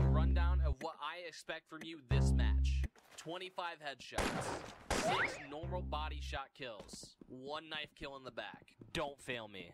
a rundown of what I expect from you this match 25 headshots, 6 normal body shot kills, 1 knife kill in the back. Don't fail me.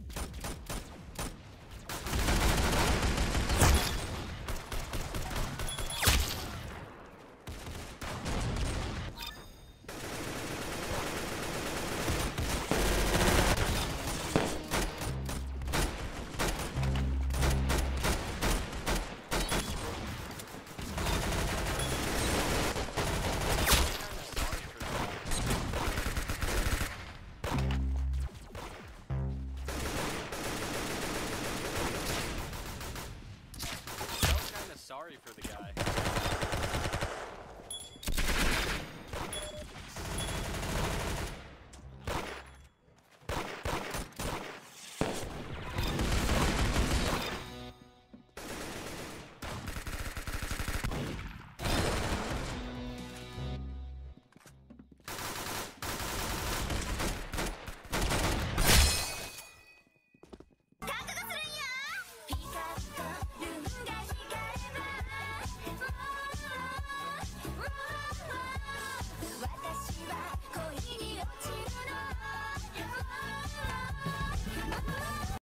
Yeah.